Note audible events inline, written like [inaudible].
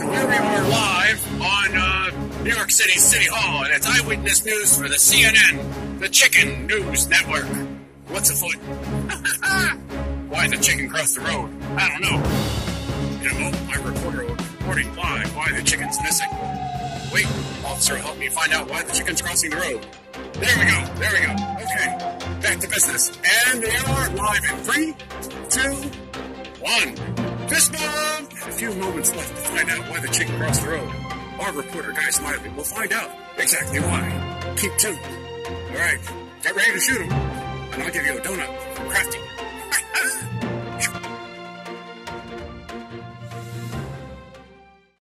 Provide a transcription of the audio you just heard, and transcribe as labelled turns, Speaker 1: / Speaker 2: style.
Speaker 1: Here we are live on uh, New York City City Hall, and it's eyewitness news for the CNN, the Chicken News Network. What's afoot? [laughs] Why the chicken crossed the road? I don't know. You know, my reporter reporting live why the chicken's missing. Wait, officer, help me find out why the chicken's crossing the road. There we go. There we go. Okay, back to business. And they are live in three, two, one. Fist! Few moments left to find out why the chick crossed the road. Our reporter, Guy Smiley, will find out exactly why. Keep tuned. All right, get ready to shoot him, and I'll give you a donut.